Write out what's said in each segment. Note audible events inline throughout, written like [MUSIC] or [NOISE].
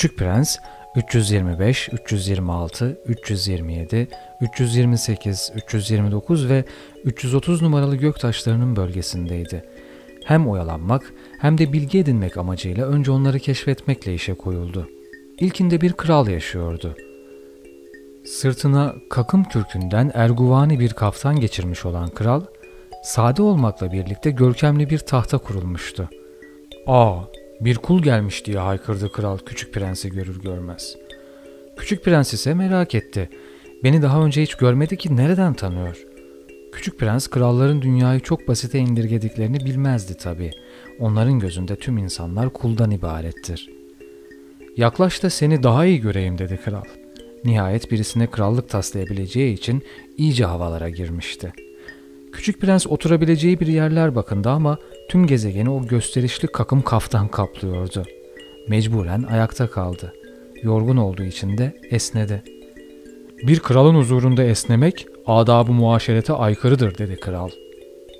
Küçük Prens 325, 326, 327, 328, 329 ve 330 numaralı göktaşlarının bölgesindeydi. Hem oyalanmak hem de bilgi edinmek amacıyla önce onları keşfetmekle işe koyuldu. İlkinde bir kral yaşıyordu. Sırtına kakım kürkünden erguvani bir kaftan geçirmiş olan kral, sade olmakla birlikte görkemli bir tahta kurulmuştu. ''Aa, bir kul gelmiş'' diye haykırdı kral küçük prensi görür görmez. Küçük prens ise merak etti. Beni daha önce hiç görmedi ki nereden tanıyor? Küçük prens kralların dünyayı çok basite indirgediklerini bilmezdi tabii. Onların gözünde tüm insanlar kuldan ibarettir. Yaklaş da seni daha iyi göreyim dedi kral. Nihayet birisine krallık taslayabileceği için iyice havalara girmişti. Küçük prens oturabileceği bir yerler bakındı ama tüm gezegeni o gösterişli kakım kaftan kaplıyordu. Mecburen ayakta kaldı. Yorgun olduğu için de esnedi. Bir kralın huzurunda esnemek adab-ı muaşerete aykırıdır dedi kral.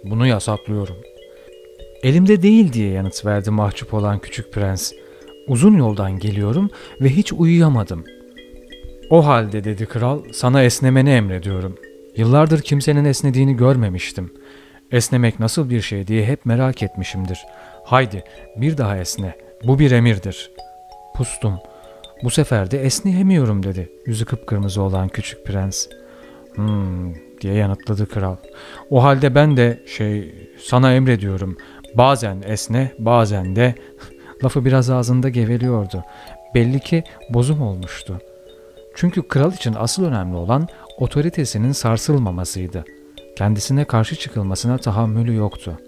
Bunu yasaklıyorum. Elimde değil diye yanıt verdi mahcup olan küçük prens. Uzun yoldan geliyorum ve hiç uyuyamadım. O halde dedi kral sana esnemeni emrediyorum. Yıllardır kimsenin esnediğini görmemiştim. Esnemek nasıl bir şey diye hep merak etmişimdir. Haydi bir daha esne. Bu bir emirdir. Pustum. Bu sefer de esneyemiyorum dedi yüzü kıpkırmızı olan küçük prens. Hmm diye yanıtladı kral. O halde ben de şey sana emrediyorum. Bazen esne bazen de [LAUGHS] lafı biraz ağzında geveliyordu. Belli ki bozum olmuştu. Çünkü kral için asıl önemli olan otoritesinin sarsılmamasıydı. Kendisine karşı çıkılmasına tahammülü yoktu.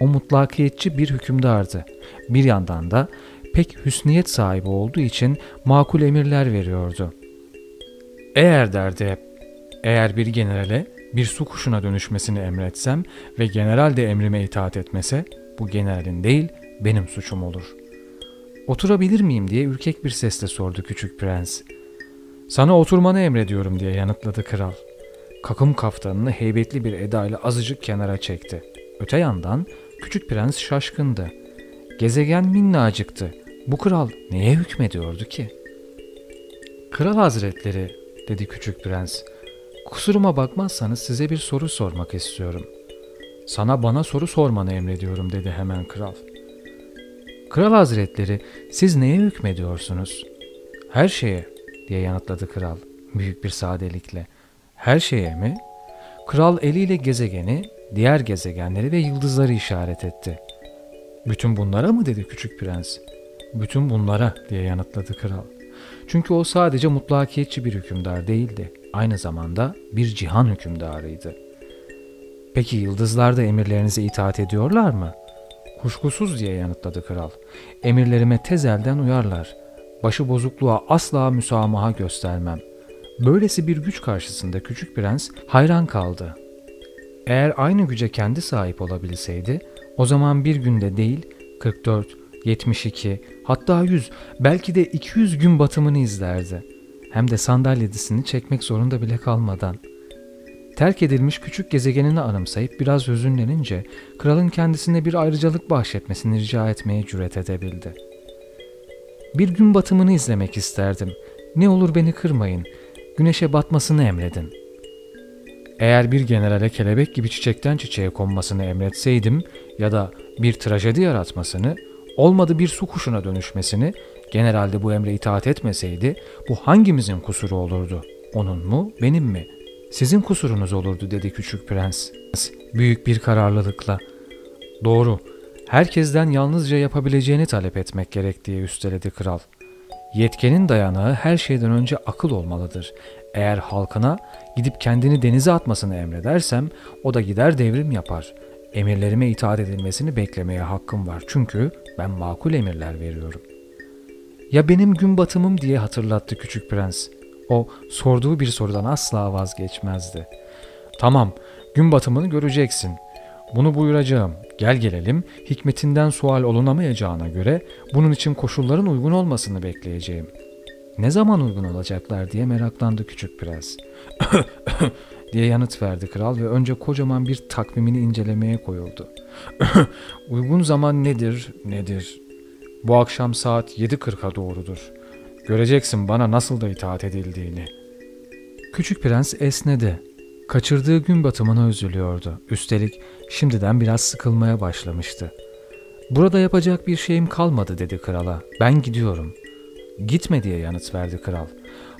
O mutlakiyetçi bir hükümdardı. Bir yandan da pek hüsniyet sahibi olduğu için makul emirler veriyordu. Eğer derdi hep, eğer bir generale bir su kuşuna dönüşmesini emretsem ve general de emrime itaat etmese, bu generalin değil benim suçum olur. Oturabilir miyim diye ürkek bir sesle sordu küçük prens. Sana oturmanı emrediyorum diye yanıtladı kral. Kakım kaftanını heybetli bir edayla azıcık kenara çekti. Öte yandan küçük prens şaşkındı. Gezegen minnacıktı. Bu kral neye hükmediyordu ki? Kral hazretleri dedi küçük prens. Kusuruma bakmazsanız size bir soru sormak istiyorum. Sana bana soru sormanı emrediyorum dedi hemen kral. Kral hazretleri siz neye hükmediyorsunuz? Her şeye diye yanıtladı kral büyük bir sadelikle. Her şeye mi? Kral eliyle gezegeni, diğer gezegenleri ve yıldızları işaret etti. Bütün bunlara mı dedi küçük prens? Bütün bunlara diye yanıtladı kral. Çünkü o sadece mutlakiyetçi bir hükümdar değildi. Aynı zamanda bir cihan hükümdarıydı. Peki yıldızlar da emirlerinize itaat ediyorlar mı? Kuşkusuz diye yanıtladı kral. Emirlerime tez elden uyarlar. Başı bozukluğa asla müsamaha göstermem. Böylesi bir güç karşısında küçük prens hayran kaldı. Eğer aynı güce kendi sahip olabilseydi, o zaman bir günde değil 44, 72, hatta 100, belki de 200 gün batımını izlerdi. Hem de sandalyesini çekmek zorunda bile kalmadan. Terk edilmiş küçük gezegenini anımsayıp biraz hüzünlenince kralın kendisine bir ayrıcalık bahşetmesini rica etmeye cüret edebildi. Bir gün batımını izlemek isterdim. Ne olur beni kırmayın. Güneşe batmasını emredin. Eğer bir generale kelebek gibi çiçekten çiçeğe konmasını emretseydim ya da bir trajedi yaratmasını, olmadı bir su kuşuna dönüşmesini, generalde bu emre itaat etmeseydi bu hangimizin kusuru olurdu? Onun mu, benim mi? Sizin kusurunuz olurdu dedi küçük prens. Büyük bir kararlılıkla. Doğru, herkesten yalnızca yapabileceğini talep etmek gerek diye üsteledi kral. Yetkenin dayanağı her şeyden önce akıl olmalıdır. Eğer halkına gidip kendini denize atmasını emredersem o da gider devrim yapar. Emirlerime itaat edilmesini beklemeye hakkım var çünkü ben makul emirler veriyorum. Ya benim gün batımım diye hatırlattı küçük prens. O sorduğu bir sorudan asla vazgeçmezdi. Tamam, gün batımını göreceksin. Bunu buyuracağım. Gel gelelim, hikmetinden sual olunamayacağına göre bunun için koşulların uygun olmasını bekleyeceğim. Ne zaman uygun olacaklar diye meraklandı küçük prens. [COUGHS] diye yanıt verdi kral ve önce kocaman bir takvimini incelemeye koyuldu. [COUGHS] uygun zaman nedir, nedir? Bu akşam saat 7.40'a doğrudur. Göreceksin bana nasıl da itaat edildiğini. Küçük prens esnedi. Kaçırdığı gün batımına üzülüyordu. Üstelik şimdiden biraz sıkılmaya başlamıştı. Burada yapacak bir şeyim kalmadı dedi krala. Ben gidiyorum. Gitme diye yanıt verdi kral.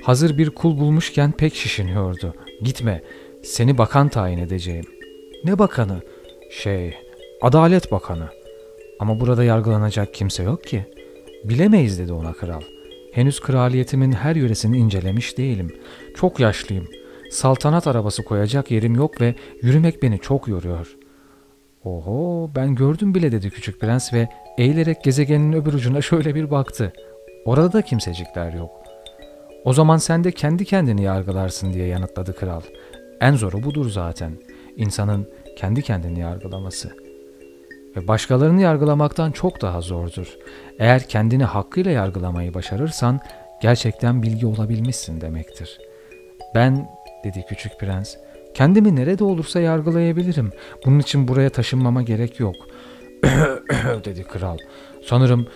Hazır bir kul bulmuşken pek şişiniyordu. Gitme, seni bakan tayin edeceğim. Ne bakanı? Şey, adalet bakanı. Ama burada yargılanacak kimse yok ki. Bilemeyiz dedi ona kral. Henüz kraliyetimin her yöresini incelemiş değilim. Çok yaşlıyım. Saltanat arabası koyacak yerim yok ve yürümek beni çok yoruyor. Oho ben gördüm bile dedi küçük prens ve eğilerek gezegenin öbür ucuna [LAUGHS] şöyle bir baktı. Orada da kimsecikler yok. O zaman sen de kendi kendini yargılarsın diye yanıtladı kral. En zoru budur zaten. İnsanın kendi kendini yargılaması. Ve başkalarını yargılamaktan çok daha zordur. Eğer kendini hakkıyla yargılamayı başarırsan gerçekten bilgi olabilmişsin demektir. Ben, dedi küçük prens, kendimi nerede olursa yargılayabilirim. Bunun için buraya taşınmama gerek yok. [COUGHS] dedi kral. Sanırım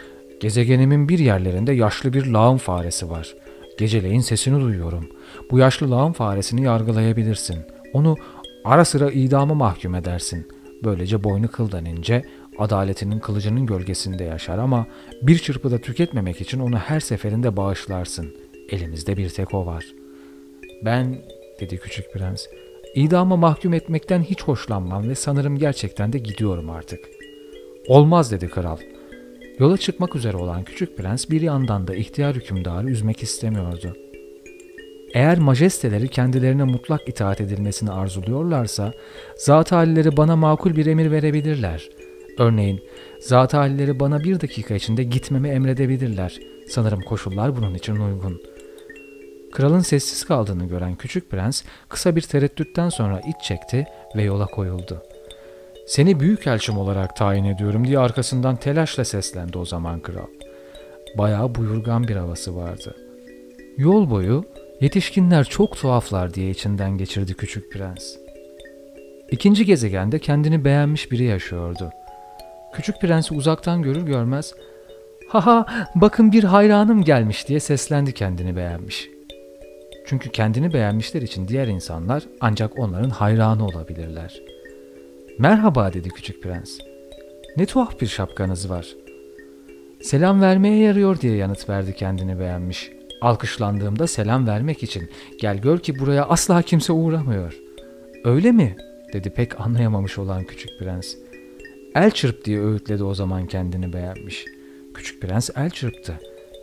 gezegenimin bir yerlerinde yaşlı bir lağım faresi var. Geceleyin sesini duyuyorum. Bu yaşlı lağım faresini yargılayabilirsin. Onu ara sıra idama mahkum edersin. Böylece boynu kıldan ince, adaletinin kılıcının gölgesinde yaşar ama bir çırpıda tüketmemek için onu her seferinde bağışlarsın. Elimizde bir tek o var. Ben, dedi küçük prens, idama mahkum etmekten hiç hoşlanmam ve sanırım gerçekten de gidiyorum artık. Olmaz dedi kral. Yola çıkmak üzere olan küçük prens bir yandan da ihtiyar hükümdarı üzmek istemiyordu. Eğer majesteleri kendilerine mutlak itaat edilmesini arzuluyorlarsa, zat halleri bana makul bir emir verebilirler. Örneğin, zat halleri bana bir dakika içinde gitmemi emredebilirler. Sanırım koşullar bunun için uygun. Kralın sessiz kaldığını gören küçük prens, kısa bir tereddütten sonra iç çekti ve yola koyuldu. Seni büyük elçim olarak tayin ediyorum diye arkasından telaşla seslendi o zaman kral. Bayağı buyurgan bir havası vardı. Yol boyu yetişkinler çok tuhaflar diye içinden geçirdi küçük prens. İkinci gezegende kendini beğenmiş biri yaşıyordu. Küçük prensi uzaktan görür görmez ''Haha bakın bir hayranım gelmiş'' diye seslendi kendini beğenmiş. Çünkü kendini beğenmişler için diğer insanlar ancak onların hayranı olabilirler.'' Merhaba dedi küçük prens. Ne tuhaf bir şapkanız var. Selam vermeye yarıyor diye yanıt verdi kendini beğenmiş. Alkışlandığımda selam vermek için. Gel gör ki buraya asla kimse uğramıyor. Öyle mi? dedi pek anlayamamış olan küçük prens. El çırp diye öğütledi o zaman kendini beğenmiş. Küçük prens el çırptı.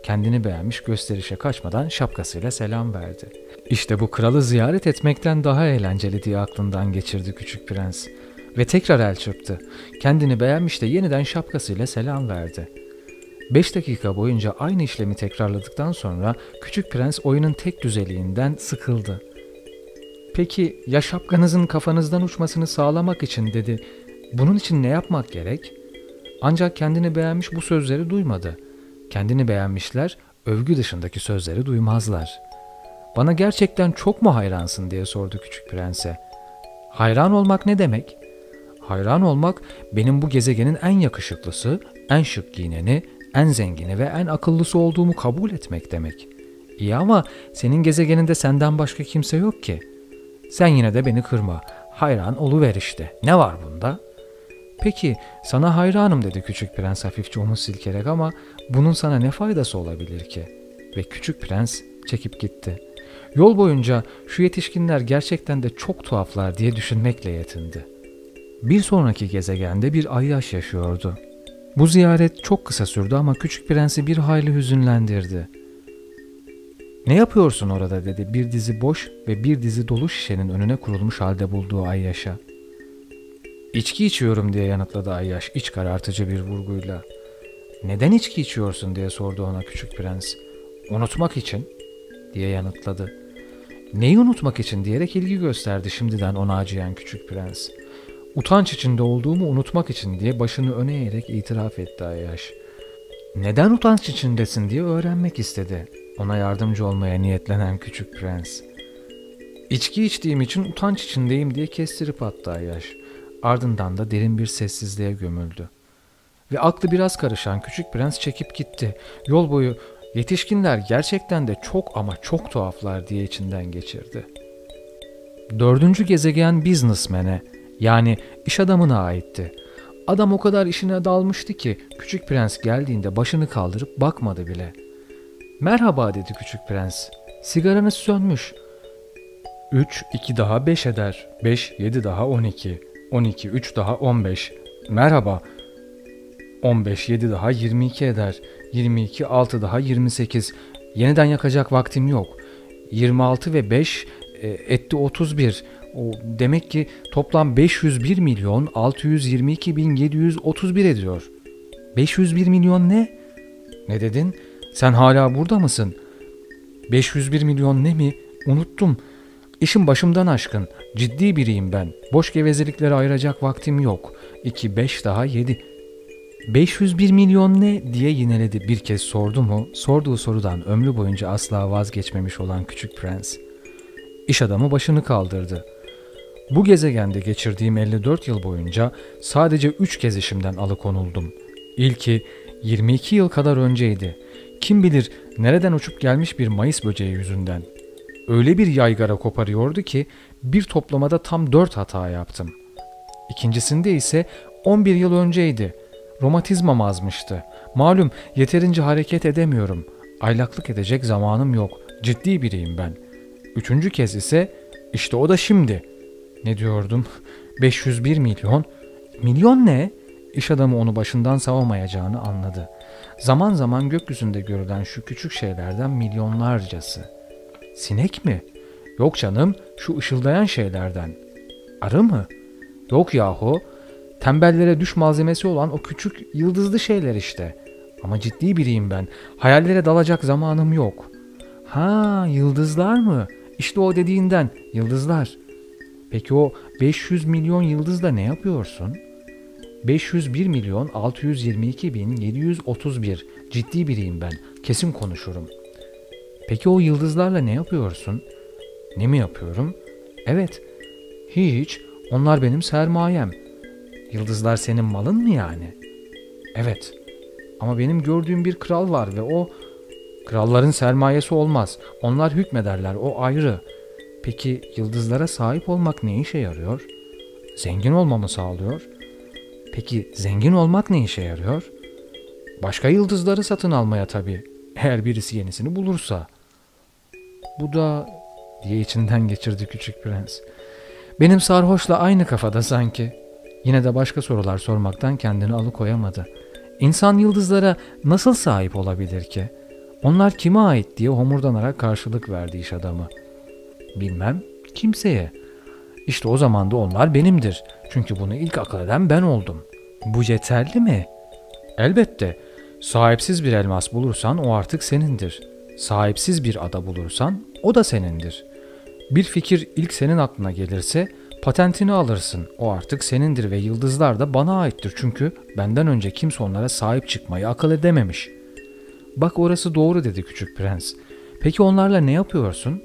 Kendini beğenmiş gösterişe kaçmadan şapkasıyla selam verdi. İşte bu kralı ziyaret etmekten daha eğlenceli diye aklından geçirdi küçük prens ve tekrar el çırptı. Kendini beğenmiş de yeniden şapkasıyla selam verdi. Beş dakika boyunca aynı işlemi tekrarladıktan sonra küçük prens oyunun tek düzeliğinden sıkıldı. Peki ya şapkanızın kafanızdan uçmasını sağlamak için dedi. Bunun için ne yapmak gerek? Ancak kendini beğenmiş bu sözleri duymadı. Kendini beğenmişler övgü dışındaki sözleri duymazlar. Bana gerçekten çok mu hayransın diye sordu küçük prense. Hayran olmak ne demek? Hayran olmak benim bu gezegenin en yakışıklısı, en şık giyineni, en zengini ve en akıllısı olduğumu kabul etmek demek. İyi ama senin gezegeninde senden başka kimse yok ki. Sen yine de beni kırma. Hayran oluver işte. Ne var bunda? Peki sana hayranım dedi küçük prens hafifçe omuz silkerek ama bunun sana ne faydası olabilir ki? Ve küçük prens çekip gitti. Yol boyunca şu yetişkinler gerçekten de çok tuhaflar diye düşünmekle yetindi.'' Bir sonraki gezegende bir ayyaş yaşıyordu. Bu ziyaret çok kısa sürdü ama küçük prensi bir hayli hüzünlendirdi. Ne yapıyorsun orada dedi bir dizi boş ve bir dizi dolu şişenin önüne kurulmuş halde bulduğu Ayyaş'a. İçki içiyorum diye yanıtladı Ayyaş iç karartıcı bir vurguyla. Neden içki içiyorsun diye sordu ona küçük prens. Unutmak için diye yanıtladı. Neyi unutmak için diyerek ilgi gösterdi şimdiden ona acıyan küçük prens. Utanç içinde olduğumu unutmak için diye başını öne eğerek itiraf etti Ayyaş. Neden utanç içindesin diye öğrenmek istedi. Ona yardımcı olmaya niyetlenen küçük prens. İçki içtiğim için utanç içindeyim diye kestirip attı Ayyaş. Ardından da derin bir sessizliğe gömüldü. Ve aklı biraz karışan küçük prens çekip gitti. Yol boyu Yetişkinler gerçekten de çok ama çok tuhaflar diye içinden geçirdi. Dördüncü gezegen businessman'e yani iş adamına aitti. Adam o kadar işine dalmıştı ki küçük prens geldiğinde başını kaldırıp bakmadı bile. Merhaba dedi küçük prens. Sigaranız sönmüş. 3, 2 daha 5 eder. 5, 7 daha 12. 12, 3 daha 15. Merhaba. 15, 7 daha 22 eder. 22, 6 daha 28. Yeniden yakacak vaktim yok. 26 ve 5 e, etti 31. O demek ki toplam 501 milyon 622 bin 731 ediyor. 501 milyon ne? Ne dedin? Sen hala burada mısın? 501 milyon ne mi? Unuttum. İşim başımdan aşkın. Ciddi biriyim ben. Boş gevezeliklere ayıracak vaktim yok. 2, 5 daha 7. 501 milyon ne diye yineledi bir kez sordu mu? Sorduğu sorudan ömrü boyunca asla vazgeçmemiş olan küçük prens. İş adamı başını kaldırdı. Bu gezegende geçirdiğim 54 yıl boyunca sadece 3 kez işimden alıkonuldum. İlki 22 yıl kadar önceydi. Kim bilir nereden uçup gelmiş bir mayıs böceği yüzünden. Öyle bir yaygara koparıyordu ki bir toplamada tam 4 hata yaptım. İkincisinde ise 11 yıl önceydi. Romatizmam azmıştı. Malum yeterince hareket edemiyorum. Aylaklık edecek zamanım yok. Ciddi biriyim ben. Üçüncü kez ise işte o da şimdi. Ne diyordum? [LAUGHS] 501 milyon. Milyon ne? İş adamı onu başından savamayacağını anladı. Zaman zaman gökyüzünde görülen şu küçük şeylerden milyonlarcası. Sinek mi? Yok canım, şu ışıldayan şeylerden. Arı mı? Yok yahu. Tembellere düş malzemesi olan o küçük yıldızlı şeyler işte. Ama ciddi biriyim ben. Hayallere dalacak zamanım yok. Ha, yıldızlar mı? İşte o dediğinden, yıldızlar. Peki o 500 milyon yıldızla ne yapıyorsun? 501 milyon 622 bin 731. Ciddi biriyim ben. Kesin konuşurum. Peki o yıldızlarla ne yapıyorsun? Ne mi yapıyorum? Evet. Hiç. Onlar benim sermayem. Yıldızlar senin malın mı yani? Evet. Ama benim gördüğüm bir kral var ve o kralların sermayesi olmaz. Onlar hükmederler. O ayrı. Peki yıldızlara sahip olmak ne işe yarıyor? Zengin olmamı sağlıyor. Peki zengin olmak ne işe yarıyor? Başka yıldızları satın almaya tabii. Eğer birisi yenisini bulursa. Bu da diye içinden geçirdi küçük prens. Benim sarhoşla aynı kafada sanki. Yine de başka sorular sormaktan kendini alıkoyamadı. İnsan yıldızlara nasıl sahip olabilir ki? Onlar kime ait diye homurdanarak karşılık verdi iş adamı. Bilmem, kimseye. İşte o zaman da onlar benimdir. Çünkü bunu ilk akıl eden ben oldum. Bu yeterli mi? Elbette. Sahipsiz bir elmas bulursan o artık senindir. Sahipsiz bir ada bulursan o da senindir. Bir fikir ilk senin aklına gelirse patentini alırsın. O artık senindir ve yıldızlar da bana aittir çünkü benden önce kimse onlara sahip çıkmayı akıl edememiş. Bak orası doğru dedi küçük prens. Peki onlarla ne yapıyorsun?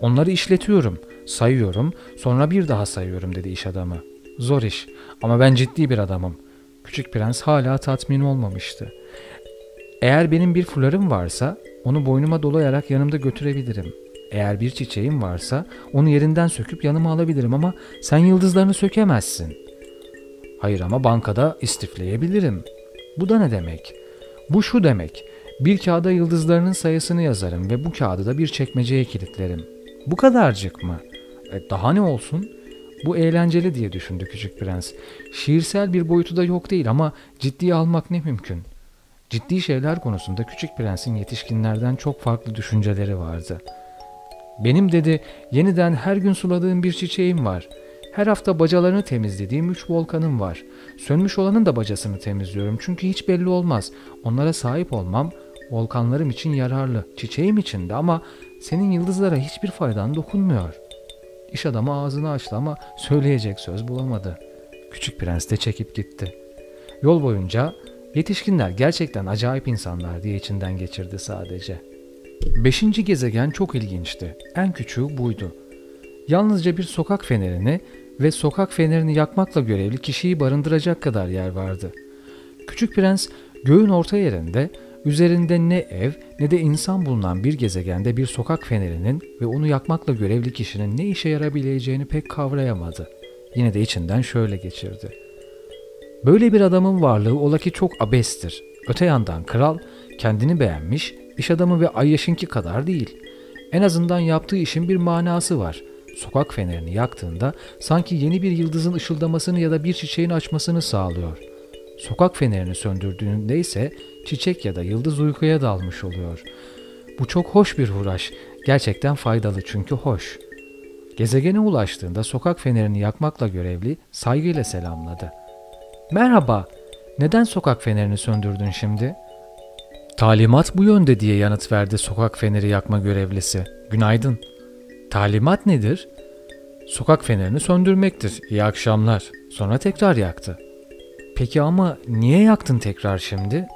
Onları işletiyorum, sayıyorum, sonra bir daha sayıyorum dedi iş adamı. Zor iş ama ben ciddi bir adamım. Küçük prens hala tatmin olmamıştı. Eğer benim bir fularım varsa onu boynuma dolayarak yanımda götürebilirim. Eğer bir çiçeğim varsa onu yerinden söküp yanıma alabilirim ama sen yıldızlarını sökemezsin. Hayır ama bankada istifleyebilirim. Bu da ne demek? Bu şu demek. Bir kağıda yıldızlarının sayısını yazarım ve bu kağıdı da bir çekmeceye kilitlerim. Bu kadarcık mı? E, daha ne olsun? Bu eğlenceli diye düşündü küçük prens. Şiirsel bir boyutu da yok değil ama ciddiye almak ne mümkün. Ciddi şeyler konusunda küçük prensin yetişkinlerden çok farklı düşünceleri vardı. Benim dedi yeniden her gün suladığım bir çiçeğim var. Her hafta bacalarını temizlediğim üç volkanım var. Sönmüş olanın da bacasını temizliyorum çünkü hiç belli olmaz. Onlara sahip olmam volkanlarım için yararlı, çiçeğim için de ama senin yıldızlara hiçbir faydan dokunmuyor. İş adamı ağzını açtı ama söyleyecek söz bulamadı. Küçük prens de çekip gitti. Yol boyunca yetişkinler gerçekten acayip insanlar diye içinden geçirdi sadece. Beşinci gezegen çok ilginçti. En küçüğü buydu. Yalnızca bir sokak fenerini ve sokak fenerini yakmakla görevli kişiyi barındıracak kadar yer vardı. Küçük prens göğün orta yerinde üzerinde ne ev ne de insan bulunan bir gezegende bir sokak fenerinin ve onu yakmakla görevli kişinin ne işe yarabileceğini pek kavrayamadı. Yine de içinden şöyle geçirdi. Böyle bir adamın varlığı ola ki çok abestir. Öte yandan kral kendini beğenmiş, iş adamı ve Ayyaş'ınki kadar değil. En azından yaptığı işin bir manası var. Sokak fenerini yaktığında sanki yeni bir yıldızın ışıldamasını ya da bir çiçeğin açmasını sağlıyor. Sokak fenerini söndürdüğünde ise çiçek ya da yıldız uykuya dalmış oluyor. Bu çok hoş bir uğraş. Gerçekten faydalı çünkü hoş. Gezegene ulaştığında sokak fenerini yakmakla görevli saygıyla selamladı. Merhaba, neden sokak fenerini söndürdün şimdi? Talimat bu yönde diye yanıt verdi sokak feneri yakma görevlisi. Günaydın. Talimat nedir? Sokak fenerini söndürmektir. İyi akşamlar. Sonra tekrar yaktı. Peki ama niye yaktın tekrar şimdi?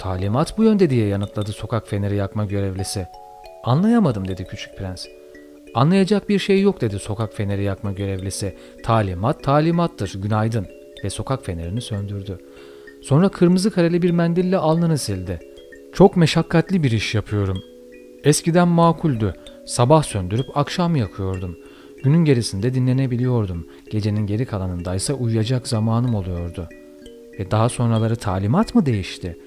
Talimat bu yönde diye yanıtladı sokak feneri yakma görevlisi. Anlayamadım dedi küçük prens. Anlayacak bir şey yok dedi sokak feneri yakma görevlisi. Talimat talimattır günaydın ve sokak fenerini söndürdü. Sonra kırmızı kareli bir mendille alnını sildi. Çok meşakkatli bir iş yapıyorum. Eskiden makuldü. Sabah söndürüp akşam yakıyordum. Günün gerisinde dinlenebiliyordum. Gecenin geri kalanındaysa uyuyacak zamanım oluyordu. Ve daha sonraları talimat mı değişti?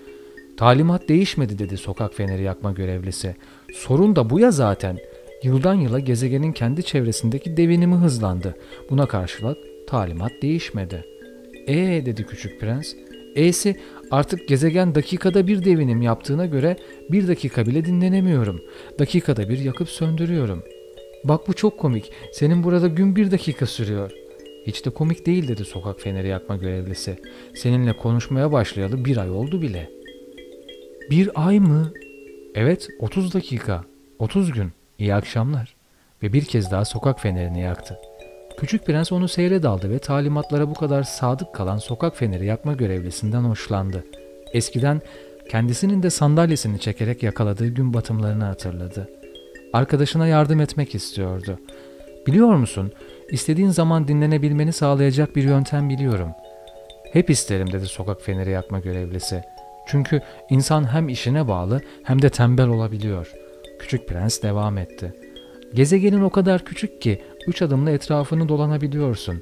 Talimat değişmedi dedi sokak feneri yakma görevlisi. Sorun da bu ya zaten. Yıldan yıla gezegenin kendi çevresindeki devinimi hızlandı. Buna karşılık talimat değişmedi. Ee dedi küçük prens. E'si artık gezegen dakikada bir devinim yaptığına göre bir dakika bile dinlenemiyorum. Dakikada bir yakıp söndürüyorum. Bak bu çok komik. Senin burada gün bir dakika sürüyor. Hiç de komik değil dedi sokak feneri yakma görevlisi. Seninle konuşmaya başlayalı bir ay oldu bile. Bir ay mı? Evet 30 dakika. 30 gün. İyi akşamlar. Ve bir kez daha sokak fenerini yaktı. Küçük prens onu seyre daldı ve talimatlara bu kadar sadık kalan sokak feneri yakma görevlisinden hoşlandı. Eskiden kendisinin de sandalyesini çekerek yakaladığı gün batımlarını hatırladı. Arkadaşına yardım etmek istiyordu. Biliyor musun, istediğin zaman dinlenebilmeni sağlayacak bir yöntem biliyorum. Hep isterim dedi sokak feneri yakma görevlisi. Çünkü insan hem işine bağlı hem de tembel olabiliyor. Küçük prens devam etti. Gezegenin o kadar küçük ki üç adımla etrafını dolanabiliyorsun.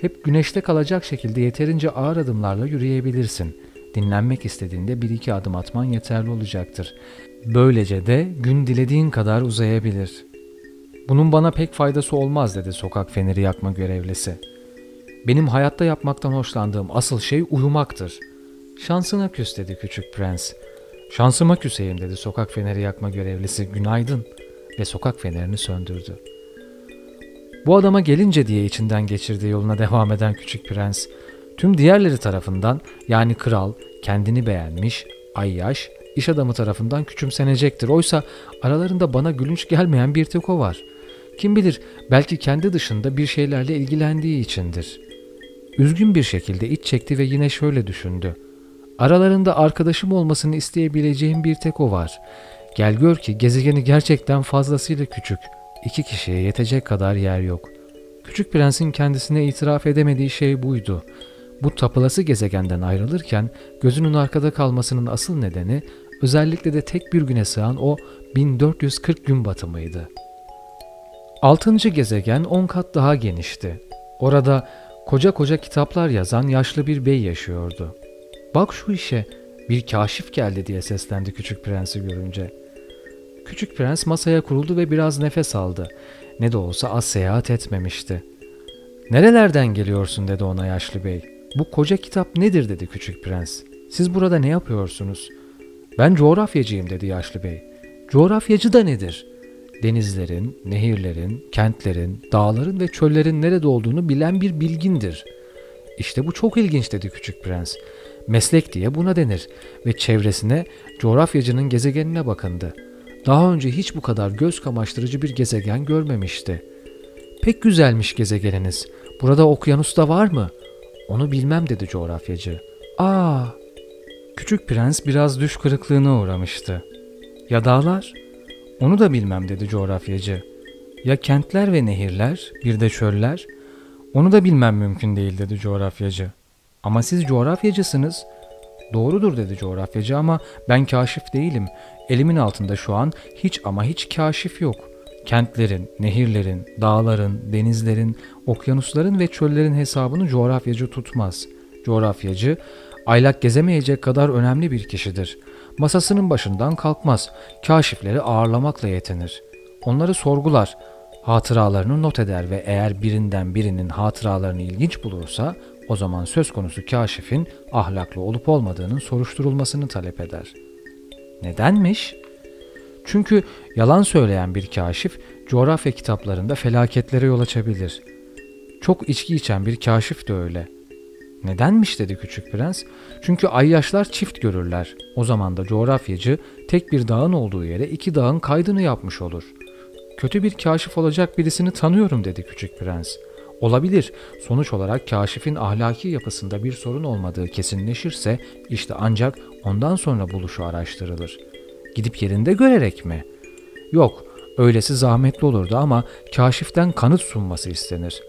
Hep güneşte kalacak şekilde yeterince ağır adımlarla yürüyebilirsin. Dinlenmek istediğinde bir iki adım atman yeterli olacaktır. Böylece de gün dilediğin kadar uzayabilir. Bunun bana pek faydası olmaz dedi sokak feneri yakma görevlisi. Benim hayatta yapmaktan hoşlandığım asıl şey uyumaktır. Şansına küs dedi küçük prens. Şansıma küseyim dedi sokak feneri yakma görevlisi günaydın ve sokak fenerini söndürdü. Bu adama gelince diye içinden geçirdiği yoluna devam eden küçük prens, tüm diğerleri tarafından yani kral kendini beğenmiş, ayyaş, iş adamı tarafından küçümsenecektir. Oysa aralarında bana gülünç gelmeyen bir tek o var. Kim bilir belki kendi dışında bir şeylerle ilgilendiği içindir. Üzgün bir şekilde iç çekti ve yine şöyle düşündü. Aralarında arkadaşım olmasını isteyebileceğim bir tek o var. Gel gör ki gezegeni gerçekten fazlasıyla küçük. İki kişiye yetecek kadar yer yok. Küçük prensin kendisine itiraf edemediği şey buydu. Bu tapılası gezegenden ayrılırken gözünün arkada kalmasının asıl nedeni özellikle de tek bir güne sığan o 1440 gün batımıydı. Altıncı gezegen 10 kat daha genişti. Orada koca koca kitaplar yazan yaşlı bir bey yaşıyordu. Bak şu işe bir kaşif geldi diye seslendi küçük prensi görünce. Küçük prens masaya kuruldu ve biraz nefes aldı. Ne de olsa az seyahat etmemişti. Nerelerden geliyorsun dedi ona yaşlı bey. Bu koca kitap nedir dedi küçük prens. Siz burada ne yapıyorsunuz? Ben coğrafyacıyım dedi yaşlı bey. Coğrafyacı da nedir? Denizlerin, nehirlerin, kentlerin, dağların ve çöllerin nerede olduğunu bilen bir bilgindir. İşte bu çok ilginç dedi küçük prens. Meslek diye buna denir ve çevresine coğrafyacının gezegenine bakındı. Daha önce hiç bu kadar göz kamaştırıcı bir gezegen görmemişti. Pek güzelmiş gezegeniniz. Burada okyanus da var mı? Onu bilmem dedi coğrafyacı. Aa! Küçük prens biraz düş kırıklığına uğramıştı. Ya dağlar? Onu da bilmem dedi coğrafyacı. Ya kentler ve nehirler, bir de çöller? Onu da bilmem mümkün değil dedi coğrafyacı. Ama siz coğrafyacısınız. Doğrudur dedi coğrafyacı ama ben kaşif değilim. Elimin altında şu an hiç ama hiç kaşif yok. Kentlerin, nehirlerin, dağların, denizlerin, okyanusların ve çöllerin hesabını coğrafyacı tutmaz. Coğrafyacı aylak gezemeyecek kadar önemli bir kişidir. Masasının başından kalkmaz. Kaşifleri ağırlamakla yetinir. Onları sorgular. Hatıralarını not eder ve eğer birinden birinin hatıralarını ilginç bulursa o zaman söz konusu kaşifin ahlaklı olup olmadığının soruşturulmasını talep eder. Nedenmiş? Çünkü yalan söyleyen bir kaşif coğrafya kitaplarında felaketlere yol açabilir. Çok içki içen bir kaşif de öyle. Nedenmiş dedi küçük prens. Çünkü ayyaşlar çift görürler. O zaman da coğrafyacı tek bir dağın olduğu yere iki dağın kaydını yapmış olur. Kötü bir kaşif olacak birisini tanıyorum dedi küçük prens. Olabilir. Sonuç olarak kaşifin ahlaki yapısında bir sorun olmadığı kesinleşirse işte ancak ondan sonra buluşu araştırılır. Gidip yerinde görerek mi? Yok, öylesi zahmetli olurdu ama kaşiften kanıt sunması istenir.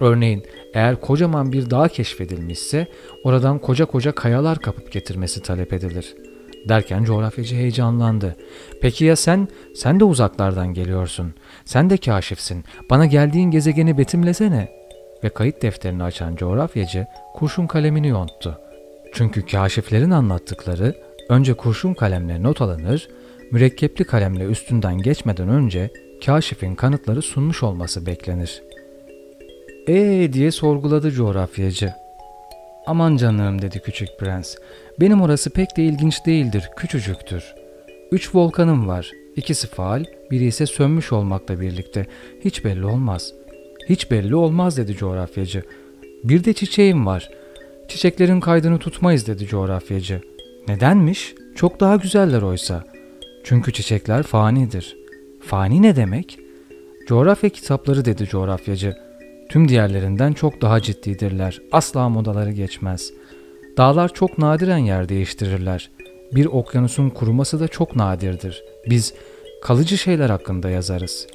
Örneğin eğer kocaman bir dağ keşfedilmişse oradan koca koca kayalar kapıp getirmesi talep edilir. Derken coğrafyacı heyecanlandı. Peki ya sen? Sen de uzaklardan geliyorsun. Sen de kaşifsin. Bana geldiğin gezegeni betimlesene. Ve kayıt defterini açan coğrafyacı kurşun kalemini yonttu. Çünkü kaşiflerin anlattıkları önce kurşun kalemle not alınır, mürekkepli kalemle üstünden geçmeden önce kaşifin kanıtları sunmuş olması beklenir. Ee diye sorguladı coğrafyacı. Aman canım dedi küçük prens. Benim orası pek de ilginç değildir, küçücüktür. Üç volkanım var. İkisi faal, biri ise sönmüş olmakla birlikte. Hiç belli olmaz. Hiç belli olmaz dedi coğrafyacı. Bir de çiçeğim var. Çiçeklerin kaydını tutmayız dedi coğrafyacı. Nedenmiş? Çok daha güzeller oysa. Çünkü çiçekler fanidir. Fani ne demek? Coğrafya kitapları dedi coğrafyacı. Tüm diğerlerinden çok daha ciddidirler. Asla modaları geçmez. Dağlar çok nadiren yer değiştirirler. Bir okyanusun kuruması da çok nadirdir. Biz kalıcı şeyler hakkında yazarız.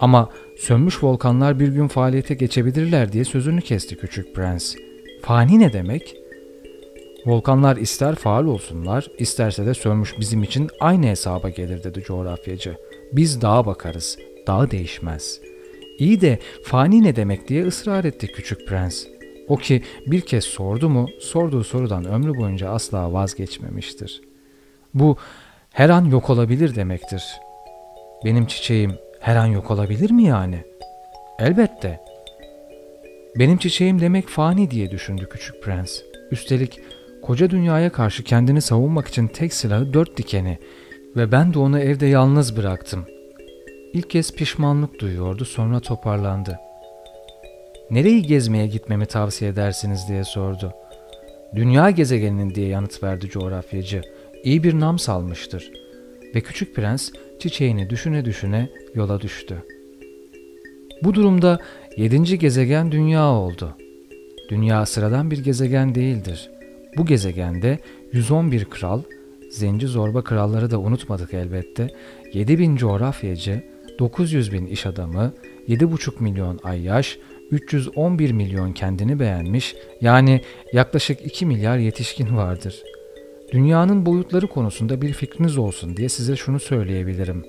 Ama sönmüş volkanlar bir gün faaliyete geçebilirler diye sözünü kesti küçük prens. Fani ne demek? Volkanlar ister faal olsunlar, isterse de sönmüş bizim için aynı hesaba gelir dedi coğrafyacı. Biz dağa bakarız, dağ değişmez. İyi de fani ne demek diye ısrar etti küçük prens. O ki bir kez sordu mu, sorduğu sorudan ömrü boyunca asla vazgeçmemiştir. Bu her an yok olabilir demektir. Benim çiçeğim her an yok olabilir mi yani? Elbette. Benim çiçeğim demek fani diye düşündü küçük prens. Üstelik koca dünyaya karşı kendini savunmak için tek silahı dört dikeni ve ben de onu evde yalnız bıraktım. İlk kez pişmanlık duyuyordu sonra toparlandı. Nereyi gezmeye gitmemi tavsiye edersiniz diye sordu. Dünya gezegeninin diye yanıt verdi coğrafyacı. İyi bir nam salmıştır. Ve küçük prens çiçeğini düşüne düşüne yola düştü. Bu durumda yedinci gezegen dünya oldu. Dünya sıradan bir gezegen değildir. Bu gezegende 111 kral, zenci zorba kralları da unutmadık elbette, 7000 coğrafyacı, 900 bin iş adamı, 7,5 milyon ayyaş, 311 milyon kendini beğenmiş yani yaklaşık 2 milyar yetişkin vardır. Dünyanın boyutları konusunda bir fikriniz olsun diye size şunu söyleyebilirim.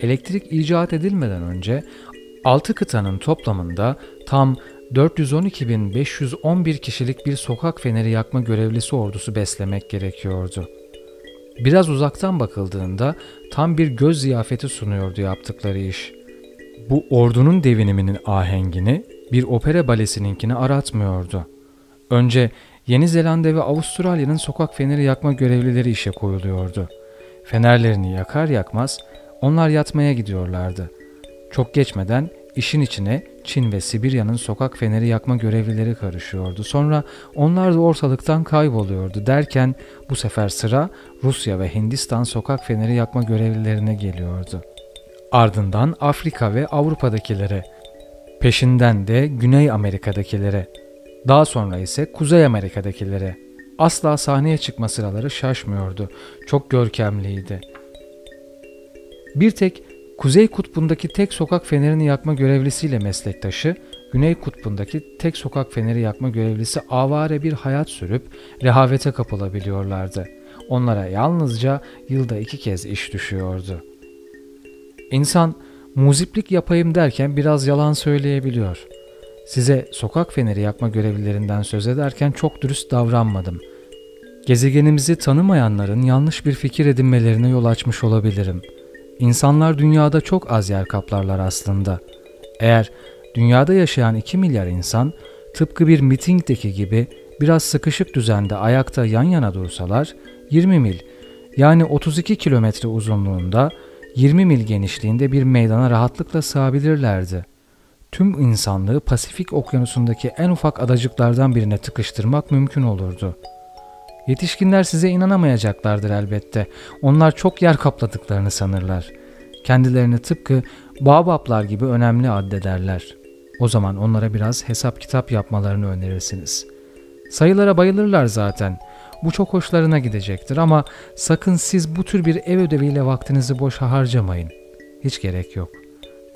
Elektrik icat edilmeden önce 6 kıtanın toplamında tam 412.511 kişilik bir sokak feneri yakma görevlisi ordusu beslemek gerekiyordu. Biraz uzaktan bakıldığında tam bir göz ziyafeti sunuyordu yaptıkları iş. Bu ordunun deviniminin ahengini bir opera balesininkini aratmıyordu. Önce Yeni Zelanda ve Avustralya'nın sokak feneri yakma görevlileri işe koyuluyordu. Fenerlerini yakar yakmaz onlar yatmaya gidiyorlardı. Çok geçmeden işin içine Çin ve Sibirya'nın sokak feneri yakma görevlileri karışıyordu. Sonra onlar da ortalıktan kayboluyordu derken bu sefer sıra Rusya ve Hindistan sokak feneri yakma görevlilerine geliyordu. Ardından Afrika ve Avrupa'dakilere, peşinden de Güney Amerika'dakilere, daha sonra ise Kuzey Amerika'dakilere. Asla sahneye çıkma sıraları şaşmıyordu. Çok görkemliydi. Bir tek Kuzey Kutbu'ndaki tek sokak fenerini yakma görevlisiyle meslektaşı Güney Kutbu'ndaki tek sokak feneri yakma görevlisi avare bir hayat sürüp rehavete kapılabiliyorlardı. Onlara yalnızca yılda iki kez iş düşüyordu. İnsan muziplik yapayım derken biraz yalan söyleyebiliyor. Size sokak feneri yakma görevlilerinden söz ederken çok dürüst davranmadım. Gezegenimizi tanımayanların yanlış bir fikir edinmelerine yol açmış olabilirim. İnsanlar dünyada çok az yer kaplarlar aslında. Eğer dünyada yaşayan 2 milyar insan tıpkı bir mitingdeki gibi biraz sıkışık düzende ayakta yan yana dursalar 20 mil yani 32 kilometre uzunluğunda 20 mil genişliğinde bir meydana rahatlıkla sığabilirlerdi. Tüm insanlığı Pasifik okyanusundaki en ufak adacıklardan birine tıkıştırmak mümkün olurdu. Yetişkinler size inanamayacaklardır elbette. Onlar çok yer kapladıklarını sanırlar. Kendilerini tıpkı Babaplar gibi önemli addederler. O zaman onlara biraz hesap kitap yapmalarını önerirsiniz. Sayılara bayılırlar zaten. Bu çok hoşlarına gidecektir ama sakın siz bu tür bir ev ödeviyle vaktinizi boşa harcamayın. Hiç gerek yok.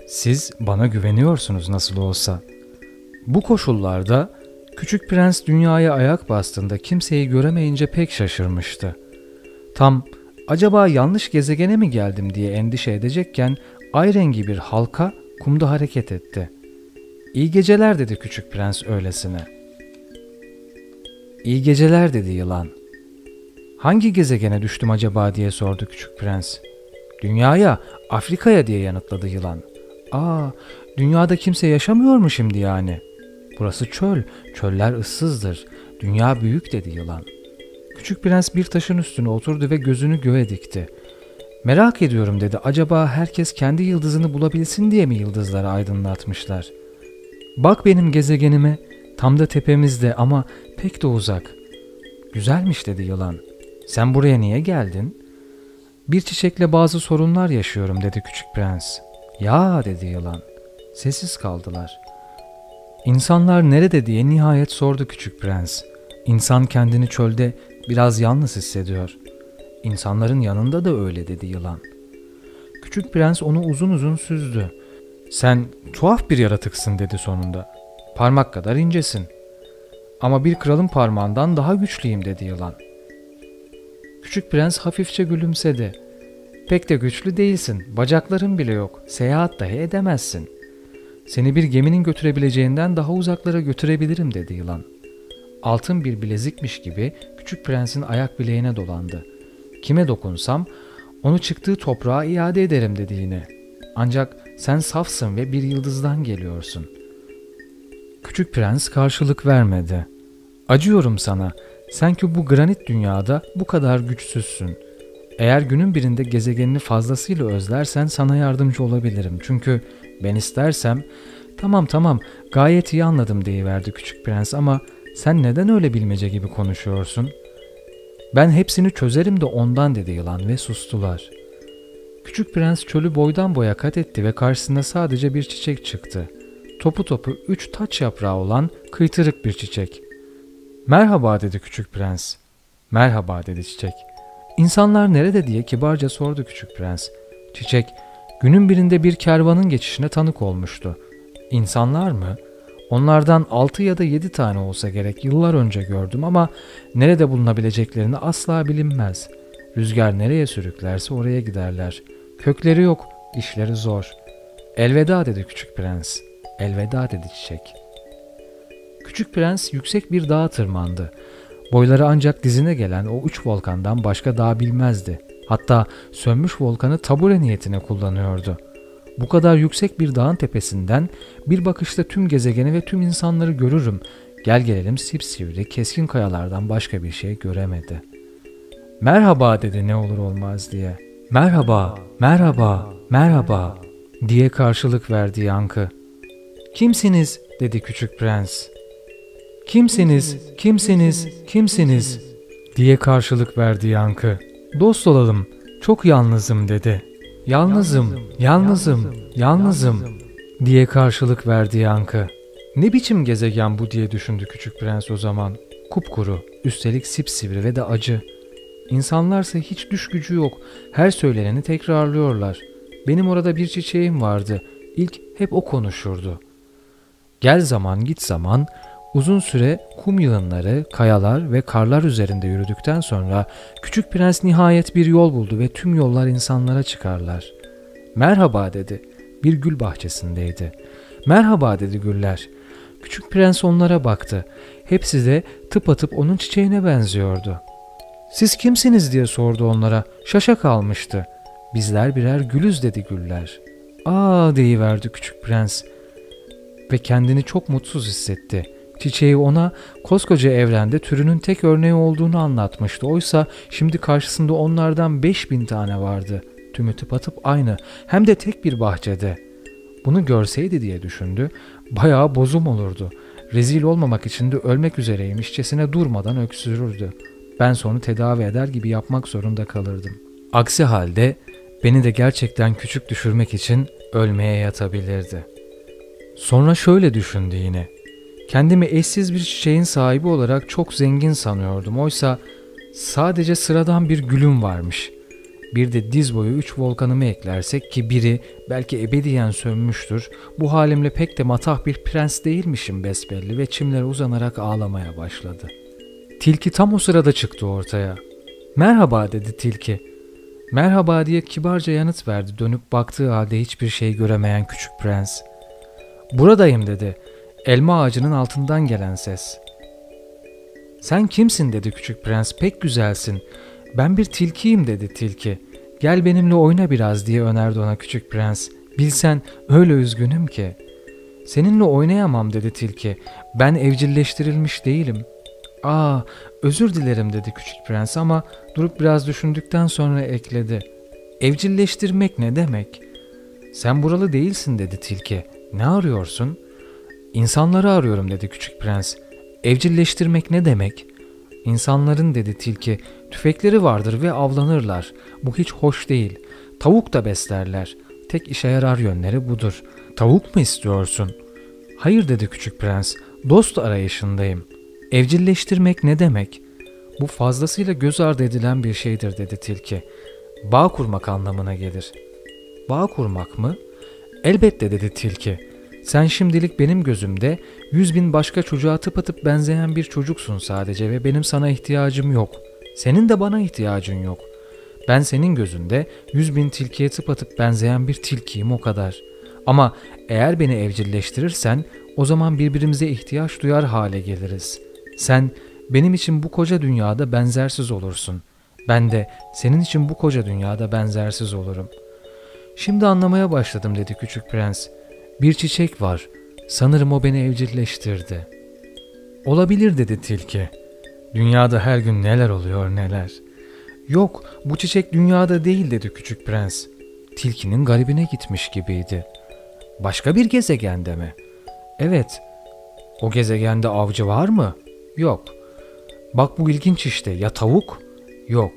Siz bana güveniyorsunuz nasıl olsa. Bu koşullarda Küçük Prens dünyaya ayak bastığında kimseyi göremeyince pek şaşırmıştı. Tam acaba yanlış gezegene mi geldim diye endişe edecekken ay rengi bir halka kumda hareket etti. İyi geceler dedi küçük prens öylesine. İyi geceler dedi yılan. Hangi gezegene düştüm acaba diye sordu küçük prens. Dünyaya, Afrika'ya diye yanıtladı yılan. Aa, dünyada kimse yaşamıyor mu şimdi yani? Burası çöl, çöller ıssızdır. Dünya büyük dedi yılan. Küçük prens bir taşın üstüne oturdu ve gözünü göğe dikti. Merak ediyorum dedi. Acaba herkes kendi yıldızını bulabilsin diye mi yıldızları aydınlatmışlar? Bak benim gezegenime. Tam da tepemizde ama pek de uzak. Güzelmiş dedi yılan. Sen buraya niye geldin? Bir çiçekle bazı sorunlar yaşıyorum dedi küçük prens. Ya dedi yılan. Sessiz kaldılar. İnsanlar nerede diye nihayet sordu küçük prens. İnsan kendini çölde biraz yalnız hissediyor. İnsanların yanında da öyle dedi yılan. Küçük prens onu uzun uzun süzdü. Sen tuhaf bir yaratıksın dedi sonunda. Parmak kadar incesin. Ama bir kralın parmağından daha güçlüyüm dedi yılan. Küçük prens hafifçe gülümsedi. Pek de güçlü değilsin. Bacakların bile yok. Seyahat dahi edemezsin. Seni bir geminin götürebileceğinden daha uzaklara götürebilirim dedi yılan. Altın bir bilezikmiş gibi küçük prensin ayak bileğine dolandı. Kime dokunsam onu çıktığı toprağa iade ederim dedi yine. Ancak sen safsın ve bir yıldızdan geliyorsun. Küçük prens karşılık vermedi. Acıyorum sana. Sen ki bu granit dünyada bu kadar güçsüzsün. Eğer günün birinde gezegenini fazlasıyla özlersen sana yardımcı olabilirim. Çünkü ben istersem tamam tamam gayet iyi anladım deyiverdi küçük prens ama sen neden öyle bilmece gibi konuşuyorsun? Ben hepsini çözerim de ondan dedi yılan ve sustular. Küçük prens çölü boydan boya kat etti ve karşısında sadece bir çiçek çıktı. Topu topu üç taç yaprağı olan kıytırık bir çiçek. Merhaba dedi küçük prens. Merhaba dedi çiçek. İnsanlar nerede diye kibarca sordu küçük prens. Çiçek, günün birinde bir kervanın geçişine tanık olmuştu. İnsanlar mı? Onlardan altı ya da yedi tane olsa gerek yıllar önce gördüm ama nerede bulunabileceklerini asla bilinmez. Rüzgar nereye sürüklerse oraya giderler. Kökleri yok, işleri zor. Elveda dedi küçük prens. Elveda dedi çiçek. Küçük prens yüksek bir dağa tırmandı. Boyları ancak dizine gelen o üç volkandan başka dağ bilmezdi. Hatta sönmüş volkanı tabure niyetine kullanıyordu. Bu kadar yüksek bir dağın tepesinden bir bakışta tüm gezegeni ve tüm insanları görürüm. Gel gelelim sipsivri, keskin kayalardan başka bir şey göremedi. Merhaba dedi ne olur olmaz diye. Merhaba, merhaba, merhaba diye karşılık verdi yankı. Kimsiniz dedi küçük prens. Kimsiniz, kimsiniz, kimsiniz diye karşılık verdi yankı. Dost olalım, çok yalnızım dedi. Yalnızım, yalnızım, yalnızım diye karşılık verdi yankı. Ne biçim gezegen bu diye düşündü küçük prens o zaman. Kupkuru, üstelik sipsivri ve de acı. İnsanlarsa hiç düş gücü yok. Her söyleneni tekrarlıyorlar. Benim orada bir çiçeğim vardı. İlk hep o konuşurdu. Gel zaman git zaman uzun süre kum yığınları, kayalar ve karlar üzerinde yürüdükten sonra küçük prens nihayet bir yol buldu ve tüm yollar insanlara çıkarlar. Merhaba dedi. Bir gül bahçesindeydi. Merhaba dedi güller. Küçük prens onlara baktı. Hepsi de tıpatıp onun çiçeğine benziyordu. Siz kimsiniz diye sordu onlara. Şaşa kalmıştı. Bizler birer gülüz dedi güller. Aa deyiverdi küçük prens. Ve kendini çok mutsuz hissetti. Çiçeği ona koskoca evrende türünün tek örneği olduğunu anlatmıştı. Oysa şimdi karşısında onlardan beş bin tane vardı. Tümü tıpatıp aynı hem de tek bir bahçede. Bunu görseydi diye düşündü. Bayağı bozum olurdu. Rezil olmamak için de ölmek üzereymişçesine durmadan öksürürdü. Ben sonu tedavi eder gibi yapmak zorunda kalırdım. Aksi halde beni de gerçekten küçük düşürmek için ölmeye yatabilirdi. Sonra şöyle düşündü yine. Kendimi eşsiz bir çiçeğin sahibi olarak çok zengin sanıyordum. Oysa sadece sıradan bir gülüm varmış. Bir de diz boyu üç volkanımı eklersek ki biri belki ebediyen sönmüştür. Bu halimle pek de matah bir prens değilmişim besbelli ve çimlere uzanarak ağlamaya başladı. Tilki tam o sırada çıktı ortaya. Merhaba dedi tilki. Merhaba diye kibarca yanıt verdi dönüp baktığı halde hiçbir şey göremeyen küçük prens. Buradayım dedi. Elma ağacının altından gelen ses. Sen kimsin dedi küçük prens pek güzelsin. Ben bir tilkiyim dedi tilki. Gel benimle oyna biraz diye önerdi ona küçük prens. Bilsen öyle üzgünüm ki. Seninle oynayamam dedi tilki. Ben evcilleştirilmiş değilim. Aa özür dilerim dedi küçük prens ama durup biraz düşündükten sonra ekledi. Evcilleştirmek ne demek? Sen buralı değilsin dedi tilki. Ne arıyorsun? İnsanları arıyorum dedi küçük prens. Evcilleştirmek ne demek? İnsanların dedi tilki, tüfekleri vardır ve avlanırlar. Bu hiç hoş değil. Tavuk da beslerler. Tek işe yarar yönleri budur. Tavuk mu istiyorsun? Hayır dedi küçük prens. Dost arayışındayım. Evcilleştirmek ne demek? Bu fazlasıyla göz ardı edilen bir şeydir dedi tilki. Bağ kurmak anlamına gelir. Bağ kurmak mı? Elbette dedi tilki. Sen şimdilik benim gözümde yüz bin başka çocuğa tıpatıp benzeyen bir çocuksun sadece ve benim sana ihtiyacım yok. Senin de bana ihtiyacın yok. Ben senin gözünde yüz bin tilkiye tıpatıp benzeyen bir tilkiyim o kadar. Ama eğer beni evcilleştirirsen o zaman birbirimize ihtiyaç duyar hale geliriz. Sen benim için bu koca dünyada benzersiz olursun. Ben de senin için bu koca dünyada benzersiz olurum. Şimdi anlamaya başladım dedi küçük prens. Bir çiçek var. Sanırım o beni evcilleştirdi. Olabilir dedi tilki. Dünyada her gün neler oluyor neler. Yok bu çiçek dünyada değil dedi küçük prens. Tilkinin garibine gitmiş gibiydi. Başka bir gezegende mi? Evet. O gezegende avcı var mı? Yok. Bak bu ilginç işte. Ya tavuk? Yok.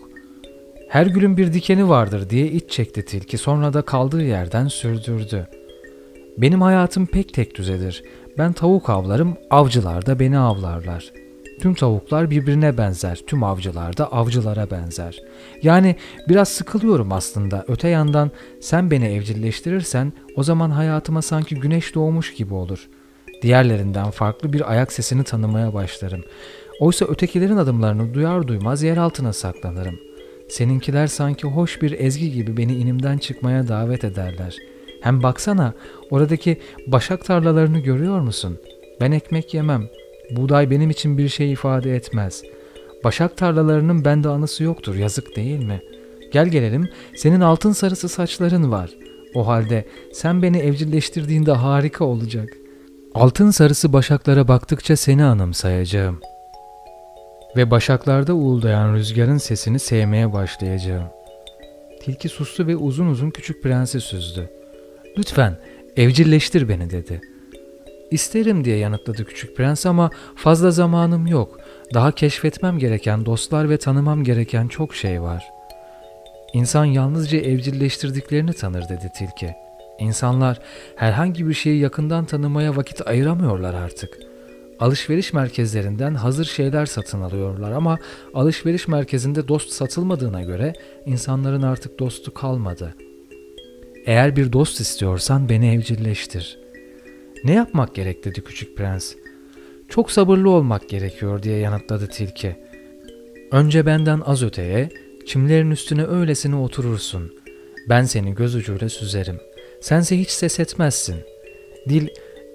Her gülün bir dikeni vardır diye iç çekti tilki. Sonra da kaldığı yerden sürdürdü. Benim hayatım pek tek düzedir. Ben tavuk avlarım, avcılar da beni avlarlar. Tüm tavuklar birbirine benzer, tüm avcılar da avcılara benzer. Yani biraz sıkılıyorum aslında. Öte yandan sen beni evcilleştirirsen o zaman hayatıma sanki güneş doğmuş gibi olur. Diğerlerinden farklı bir ayak sesini tanımaya başlarım. Oysa ötekilerin adımlarını duyar duymaz yer altına saklanırım. Seninkiler sanki hoş bir ezgi gibi beni inimden çıkmaya davet ederler. Hem baksana oradaki başak tarlalarını görüyor musun? Ben ekmek yemem. Buğday benim için bir şey ifade etmez. Başak tarlalarının bende anısı yoktur yazık değil mi? Gel gelelim senin altın sarısı saçların var. O halde sen beni evcilleştirdiğinde harika olacak. Altın sarısı başaklara baktıkça seni anımsayacağım. Ve başaklarda uğuldayan rüzgarın sesini sevmeye başlayacağım. Tilki sustu ve uzun uzun küçük prensi süzdü. Lütfen evcilleştir beni dedi. İsterim diye yanıtladı küçük prens ama fazla zamanım yok. Daha keşfetmem gereken dostlar ve tanımam gereken çok şey var. İnsan yalnızca evcilleştirdiklerini tanır dedi tilki. İnsanlar herhangi bir şeyi yakından tanımaya vakit ayıramıyorlar artık. Alışveriş merkezlerinden hazır şeyler satın alıyorlar ama alışveriş merkezinde dost satılmadığına göre insanların artık dostu kalmadı.'' Eğer bir dost istiyorsan beni evcilleştir. Ne yapmak gerek dedi küçük prens. Çok sabırlı olmak gerekiyor diye yanıtladı tilki. Önce benden az öteye, çimlerin üstüne öylesine oturursun. Ben seni göz ucuyla süzerim. Sense hiç ses etmezsin. Dil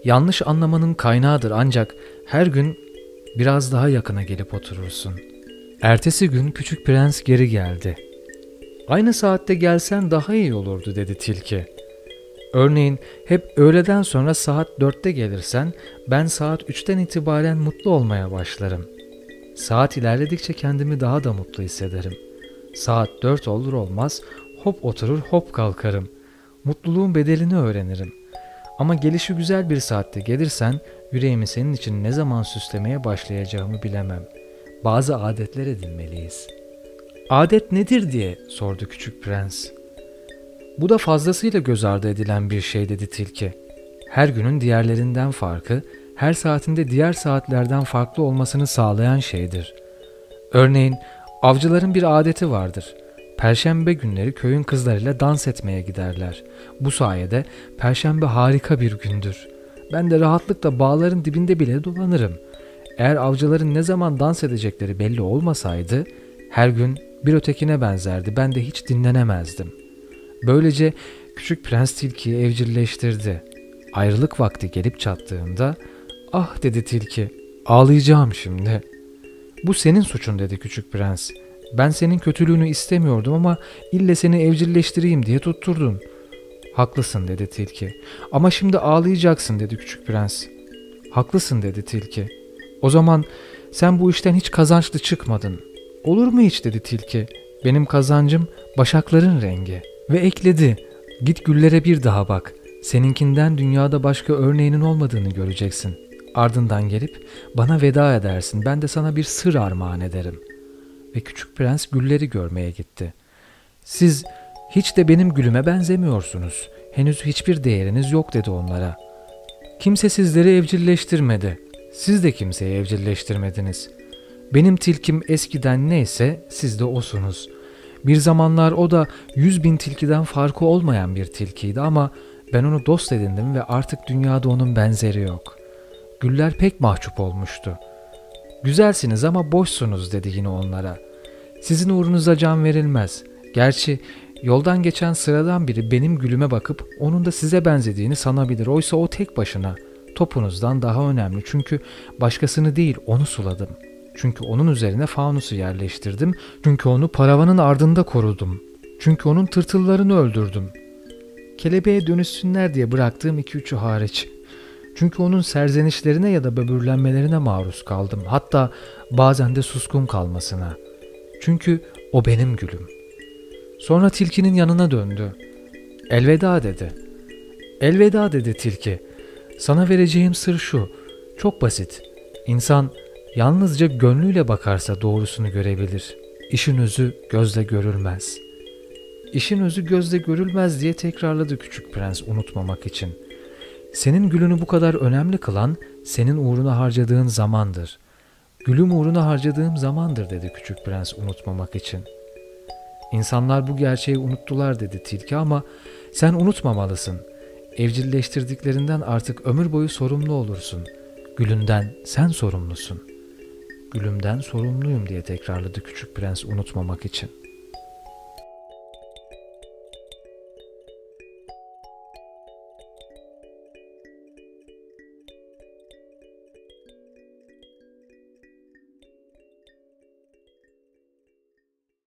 yanlış anlamanın kaynağıdır ancak her gün biraz daha yakına gelip oturursun. Ertesi gün küçük prens geri geldi. Aynı saatte gelsen daha iyi olurdu dedi tilki. Örneğin hep öğleden sonra saat dörtte gelirsen ben saat üçten itibaren mutlu olmaya başlarım. Saat ilerledikçe kendimi daha da mutlu hissederim. Saat dört olur olmaz hop oturur hop kalkarım. Mutluluğun bedelini öğrenirim. Ama gelişi güzel bir saatte gelirsen yüreğimi senin için ne zaman süslemeye başlayacağımı bilemem. Bazı adetler edinmeliyiz. Adet nedir diye sordu küçük prens. Bu da fazlasıyla göz ardı edilen bir şey dedi tilki. Her günün diğerlerinden farkı, her saatinde diğer saatlerden farklı olmasını sağlayan şeydir. Örneğin avcıların bir adeti vardır. Perşembe günleri köyün kızlarıyla dans etmeye giderler. Bu sayede perşembe harika bir gündür. Ben de rahatlıkla bağların dibinde bile dolanırım. Eğer avcıların ne zaman dans edecekleri belli olmasaydı, her gün bir ötekine benzerdi. Ben de hiç dinlenemezdim. Böylece küçük prens tilkiyi evcilleştirdi. Ayrılık vakti gelip çattığında, ah dedi tilki, ağlayacağım şimdi. Bu senin suçun dedi küçük prens. Ben senin kötülüğünü istemiyordum ama ille seni evcilleştireyim diye tutturdun. Haklısın dedi tilki. Ama şimdi ağlayacaksın dedi küçük prens. Haklısın dedi tilki. O zaman sen bu işten hiç kazançlı çıkmadın. Olur mu hiç dedi tilki. Benim kazancım başakların rengi. Ve ekledi. Git güllere bir daha bak. Seninkinden dünyada başka örneğinin olmadığını göreceksin. Ardından gelip bana veda edersin. Ben de sana bir sır armağan ederim. Ve küçük prens gülleri görmeye gitti. Siz hiç de benim gülüme benzemiyorsunuz. Henüz hiçbir değeriniz yok dedi onlara. Kimse sizleri evcilleştirmedi. Siz de kimseyi evcilleştirmediniz. Benim tilkim eskiden neyse siz de osunuz. Bir zamanlar o da yüz bin tilkiden farkı olmayan bir tilkiydi ama ben onu dost edindim ve artık dünyada onun benzeri yok. Güller pek mahcup olmuştu. Güzelsiniz ama boşsunuz dedi yine onlara. Sizin uğrunuza can verilmez. Gerçi yoldan geçen sıradan biri benim gülüme bakıp onun da size benzediğini sanabilir. Oysa o tek başına topunuzdan daha önemli. Çünkü başkasını değil onu suladım. Çünkü onun üzerine fanusu yerleştirdim. Çünkü onu paravanın ardında korudum. Çünkü onun tırtıllarını öldürdüm. Kelebeğe dönüşsünler diye bıraktığım iki üçü hariç. Çünkü onun serzenişlerine ya da böbürlenmelerine maruz kaldım. Hatta bazen de suskun kalmasına. Çünkü o benim gülüm. Sonra tilkinin yanına döndü. Elveda dedi. Elveda dedi tilki. Sana vereceğim sır şu. Çok basit. İnsan yalnızca gönlüyle bakarsa doğrusunu görebilir. İşin özü gözle görülmez. İşin özü gözle görülmez diye tekrarladı küçük prens unutmamak için. Senin gülünü bu kadar önemli kılan senin uğruna harcadığın zamandır. Gülüm uğruna harcadığım zamandır dedi küçük prens unutmamak için. İnsanlar bu gerçeği unuttular dedi tilki ama sen unutmamalısın. Evcilleştirdiklerinden artık ömür boyu sorumlu olursun. Gülünden sen sorumlusun. Gülümden sorumluyum diye tekrarladı küçük prens unutmamak için.''